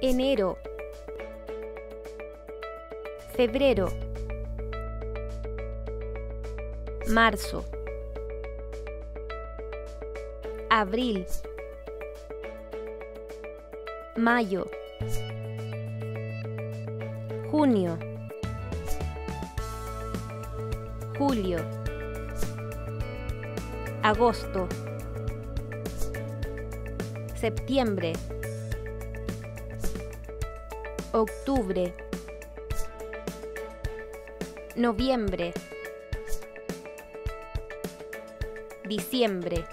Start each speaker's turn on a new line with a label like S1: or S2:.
S1: enero, febrero, marzo, abril, mayo, junio, julio, agosto, septiembre, octubre, noviembre, diciembre.